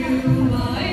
you. my